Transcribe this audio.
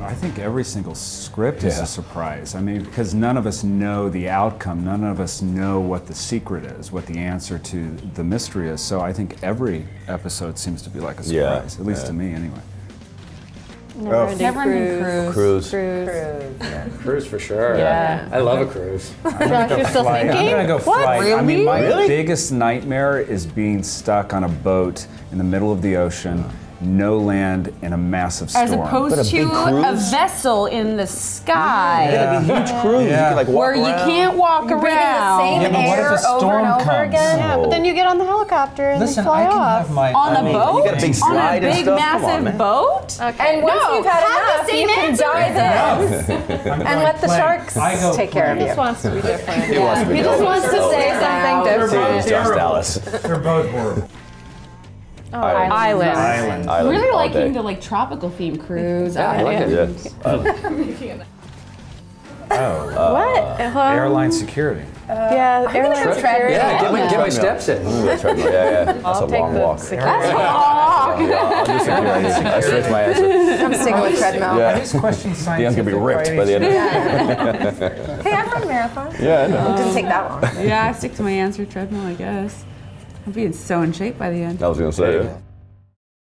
I think every single script is a surprise. I mean, because none of us know the outcome, none of us know what the secret is, what the answer to the mystery is. So I think every episode seems to be like a Yeah, surprise, at least yeah. to me anyway. Never oh. ending Never ending cruise. cruise. Cruise. Cruise for sure. Yeah. I love a cruise. Josh, you're still Flight. thinking? I'm gonna go what? flight. Really? I mean, my Really? biggest nightmare is being stuck on a boat in the middle of the ocean, no land, in a massive storm. As opposed a to big a vessel in the sky. It'd be a huge cruise. You Yeah. could like walk Where you can't walk You're breathing the around. same Yeah, but what if air a over storm and over comes? again. Yeah, but then you get on the helicopter and Listen, you fly I can off. have my on I a mean, boat? you got a big on a slide and big stuff? Come on, massive man. boat? And once No, you've had have the enough, same you can dive in and going let the sharks take care of you. He just wants to be different. He wants to just wants to say something different. both Josh. Dallas. They're both horrible. Island. Island. Island Really liking day. the like tropical theme cruise. Yeah, I like it. Yeah. Oh, What? Uh-huh. airline security. Yeah, airline treadmill. security. Yeah, get my, get my steps in. Ooh, that's. Yeah, yeah. That's I'll a take long the walk. security. Yeah, I'll do security. I switch my answer. I'm sticking with treadmill. Yeah. These questions Dion's gonna be ripped by the end of it. Hey, I've run a marathon. Yeah, I know. It didn't take that long. Yeah, I stick to my answer treadmill, I guess. I'll be so in shape by the end. I was gonna say. yeah.